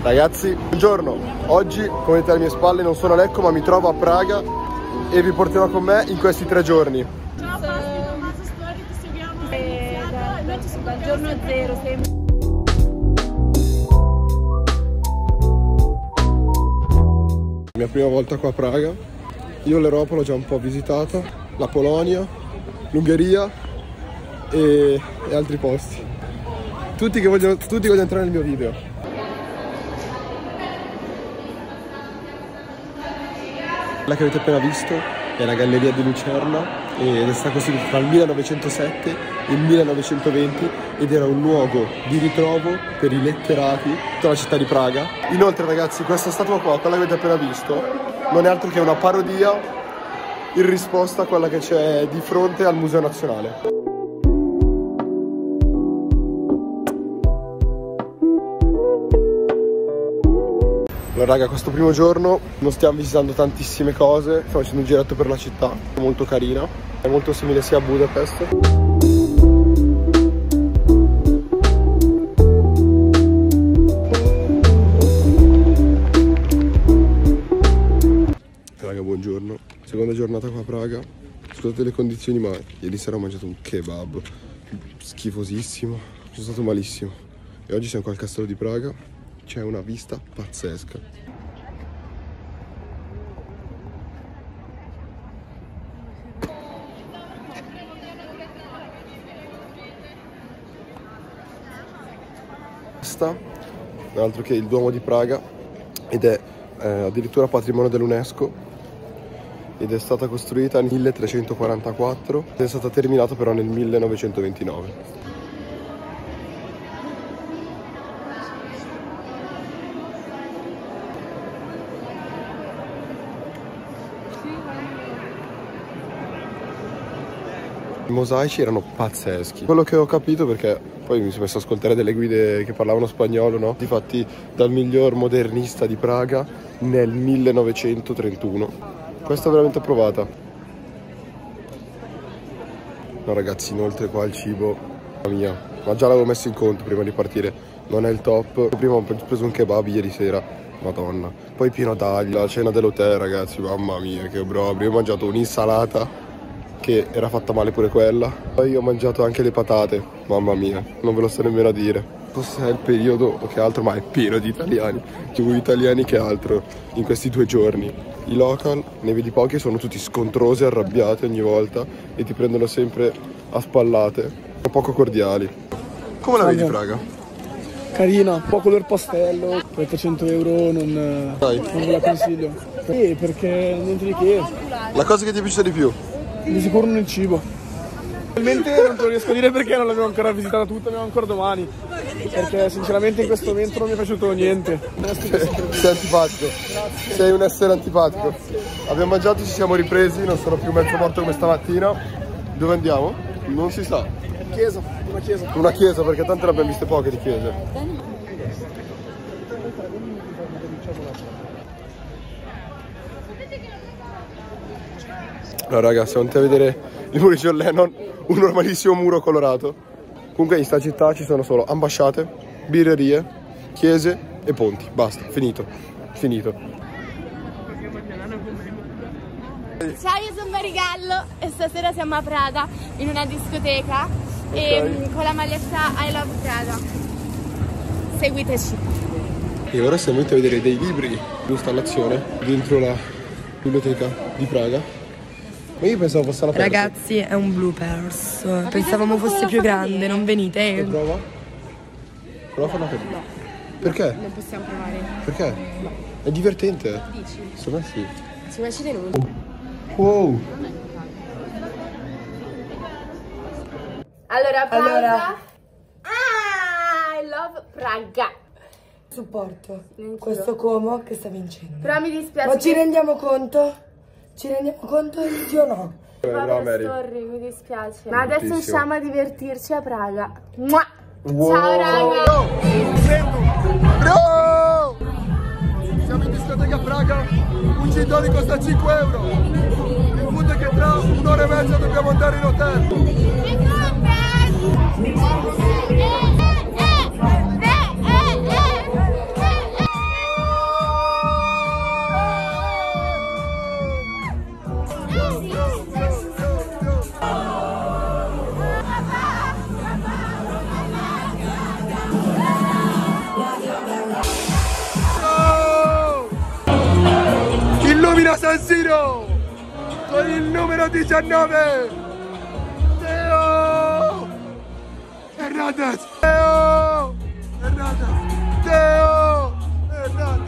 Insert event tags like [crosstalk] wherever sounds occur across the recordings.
Ragazzi, buongiorno. Oggi, come vedete alle mie spalle, non sono a Lecco, ma mi trovo a Praga e vi porterò con me in questi tre giorni. Ciao Fasti, Tommaso Story, ti seguiamo. Eh, da, noi ci dal giorno zero, sempre. Mia prima volta qua a Praga. Io l'Europa l'ho già un po' visitata, la Polonia, l'Ungheria e, e altri posti. Tutti che vogliono, tutti vogliono entrare nel mio video. Quella che avete appena visto è la galleria di Lucerna ed è stata costruita tra il 1907 e il 1920 ed era un luogo di ritrovo per i letterati di tutta la città di Praga. Inoltre ragazzi questa statua qua, quella che avete appena visto, non è altro che una parodia in risposta a quella che c'è di fronte al Museo Nazionale. Allora raga, questo primo giorno non stiamo visitando tantissime cose, stiamo facendo un giretto per la città, molto carina, è molto simile sia a Budapest. Raga, buongiorno. Seconda giornata qua a Praga. Scusate le condizioni, ma ieri sera ho mangiato un kebab schifosissimo. Sono stato malissimo. E oggi siamo qua al castello di Praga. C'è una vista pazzesca. Questa è altro che il Duomo di Praga ed è eh, addirittura patrimonio dell'UNESCO ed è stata costruita nel 1344 ed è stata terminata però nel 1929. I mosaici erano pazzeschi. Quello che ho capito perché poi mi sono messo a ascoltare delle guide che parlavano spagnolo, no? Difatti dal miglior modernista di Praga nel 1931. Questa è veramente provata. No ragazzi, inoltre qua il cibo, mamma mia, ma già l'avevo messo in conto prima di partire, non è il top. Prima ho preso un kebab ieri sera, madonna. Poi pieno d'aglio, la cena dell'hotel ragazzi, mamma mia che obbrobrio. Io ho mangiato un'insalata che era fatta male pure quella. Poi ho mangiato anche le patate, mamma mia, non ve lo sto nemmeno a dire. Forse è il periodo che altro, ma è pieno di italiani, più italiani che altro in questi due giorni. I local, ne vedi pochi, sono tutti scontrosi, arrabbiati ogni volta e ti prendono sempre a spallate, poco cordiali. Come la vedi Praga? Carina, un po' color pastello, per 300 euro non, non ve la consiglio. Sì, perché niente di che, La cosa che ti piace di più? Di sicuro il cibo. Realmente non te lo riesco a dire perché non l'abbiamo ancora visitata tutta, abbiamo ancora domani. Perché sinceramente in questo momento non mi è piaciuto niente. Sei antipatico. Sei un essere antipatico. Abbiamo mangiato, ci siamo ripresi, non sono più mezzo morto come stamattina. Dove andiamo? Non si sa. Chiesa, una chiesa. Una chiesa, perché tante ne abbiamo viste poche di chiese. Allora raga, siamo andati a vedere il muro di John Lennon, un normalissimo muro colorato. Comunque in sta città ci sono solo ambasciate, birrerie, chiese e ponti. Basta, finito. Finito. Ciao, io sono Marigallo e stasera siamo a Praga in una discoteca e, mm, con la maglietta I Love Praga. Seguiteci. E ora siamo venuti a vedere dei libri di installazione dentro la biblioteca di Praga. Ma io pensavo fosse la Ragazzi, è un bloopers. Pensavamo fosse più grande, non venite. Prova? Prova a farla capire. Perché? Non possiamo provare. Perché? È divertente. Dici? Secondo me sì. Se mi ci non. Wow. Allora, Praga. Allora. Ah, I love Praga. Supporto questo Como che sta vincendo. Però mi dispiace. Ma ci rendiamo conto? Ci rendiamo conto sì o no? Brava Mary. Story, mi dispiace. Ma adesso usciamo a divertirci a Praga. Mua. Wow. Ciao raga. Bro! Siamo in discoteca a Praga, un gin costa 5 euro. Il punto è che tra un'ora e mezza dobbiamo andare in hotel. San Siro. Soy el número 19. Teo Hernández. Teo Hernández. Teo Hernández.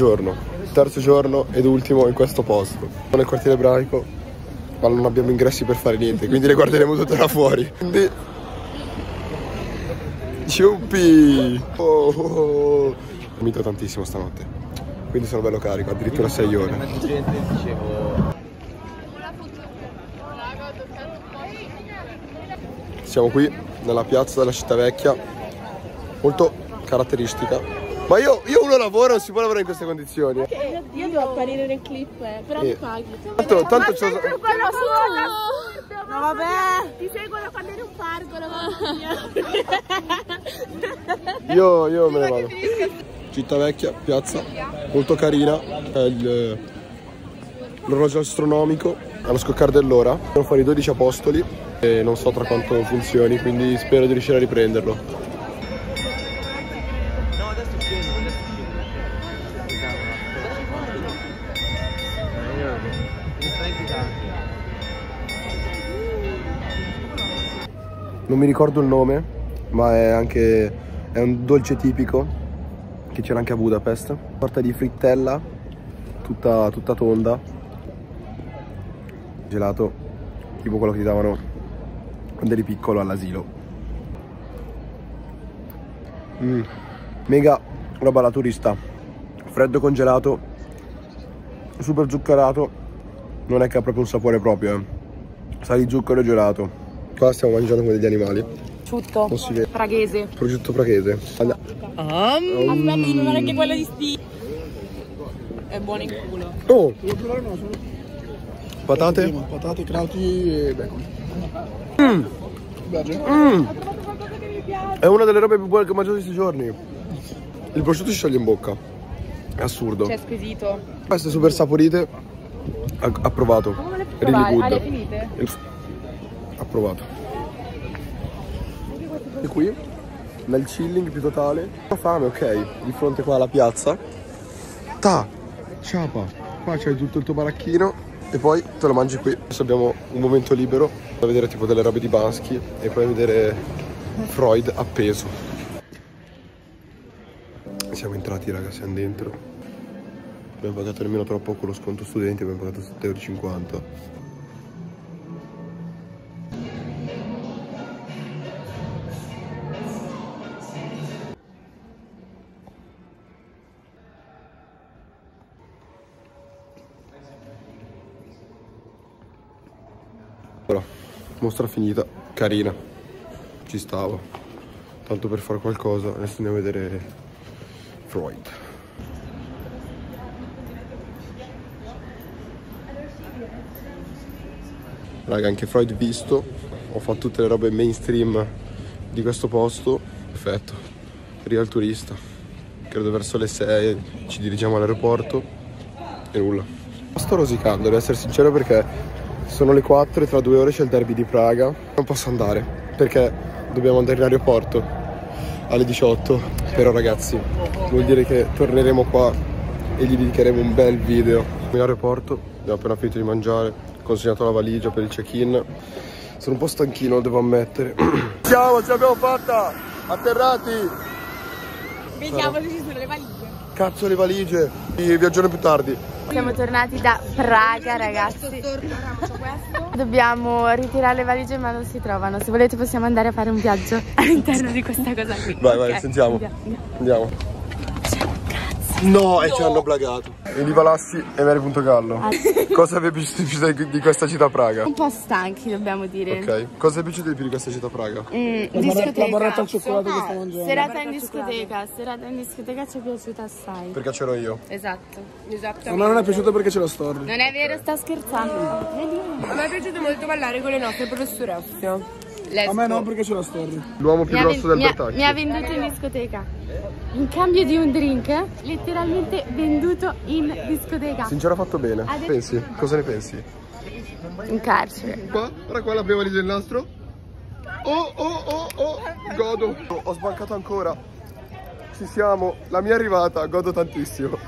Buongiorno, terzo giorno ed ultimo in questo posto. Nel quartiere ebraico, ma non abbiamo ingressi per fare niente, quindi le guarderemo tutte da fuori. Quindi... Ciuppi! Oh, oh, oh. Ho dormito tantissimo stanotte, quindi sono bello carico, addirittura 6 ore. Siamo qui nella piazza della città vecchia, molto caratteristica. Ma io, io uno lavoro, non si può lavorare in queste condizioni. eh. Io devo apparire nel clip, eh, però Eh. mi paghi. Tanto, tanto c'ho- quello assurdo! No, vabbè! Ti seguono quando eri un pargolo, mamma mia! [laughs] Io, io me ne vado. Città vecchia, piazza, molto carina. È il- l'orologio astronomico allo scoccare dell'ora. Sono fuori 12 apostoli e non so tra quanto funzioni, quindi spero di riuscire a riprenderlo. Non mi ricordo il nome, ma è anche è un dolce tipico che c'era anche a Budapest. Sorta di frittella, tutta, tutta tonda. Gelato, tipo quello che ti davano quando eri piccolo all'asilo. Mm, Mega roba da turista. Freddo congelato, super zuccherato. Non è che ha proprio un sapore proprio, eh. Sa di zucchero e gelato. Qua stiamo mangiando come degli animali. Tutto. Non si vede. Praghese. Prosciutto praghese. Andiamo. Aspetti, non è anche quello di sti. È buono in culo. Oh, Devo provare no, solo patate. prima, patate, crauti e bacon. Mm, Piace? mm. È una delle robe più buone che ho mangiato questi giorni. Il prosciutto si scioglie in bocca. È assurdo. C'è squisito. Queste super saporite. Ha- Approvato. Really good. finite? Approvato. E qui, nel chilling più totale. Ho fame, ok. Di fronte qua alla piazza. Ta! Ciapa! Qua c'hai tutto il tuo baracchino. E poi te lo mangi qui. Adesso abbiamo un momento libero da vedere tipo delle robe di Bansky e poi vedere Freud appeso. Siamo entrati raga, siamo dentro. Abbiamo pagato nemmeno troppo con lo sconto studenti, abbiamo pagato 7,50 euro. Allora, mostra finita, carina, ci stava. Tanto per fare qualcosa, adesso andiamo a vedere Freud. Raga, anche Freud visto, ho fatto tutte le robe mainstream di questo posto, perfetto, Real turista. Credo verso le 6 ci dirigiamo all'aeroporto e nulla. Sto rosicando, devo essere sincero perché sono le 4 e tra due ore c'è il derby di Praga. Non posso andare perché dobbiamo andare in aeroporto alle 18. Però ragazzi, vuol dire che torneremo qua e gli dedicheremo un bel video. In aeroporto, abbiamo appena finito di mangiare, ho consegnato la valigia per il check-in. Sono un po' stanchino, lo devo ammettere. [clears throat] Siamo, ce l'abbiamo fatta! Atterrati! Vediamo se ci sono le valigie. Cazzo le valigie! Vi aggiorno più tardi. Siamo tornati da Praga, ragazzi. Dobbiamo ritirare le valigie ma non si trovano. Se volete possiamo andare a fare un viaggio [laughs] all'interno di questa cosa qui. Vai, vai, Ok, sentiamo. andiamo. Andiamo. No, e ci hanno blagato. Eliva Lassi e Mary.gallo. Cosa vi è piaciuto di più di questa città Praga? Un po' stanchi, dobbiamo dire. Ok. Cosa vi è piaciuto di più di questa città Praga? Mm, La, discoteca. la barretta al cioccolato che sto mangiando. Serata in discoteca, serata in discoteca ci è piaciuta assai. Perché c'ero io. Esatto, esatto. Me non è piaciuto perché c'è la storia. Non è vero, sta scherzando. A me è piaciuto molto ballare con le nostre professoresse. A me no perché c'è la storia. L'uomo più Mi grosso del Bertacchi. mi ha venduto in discoteca. In cambio di un drink, letteralmente venduto in discoteca. Sincero ha fatto bene. Adesso- Pensi? Cosa ne pensi? In carcere. Qua, guarda qua la prima lì del nastro. Oh, oh, oh, oh, godo. Ho sbancato ancora. Ci siamo, la mia è arrivata, godo tantissimo.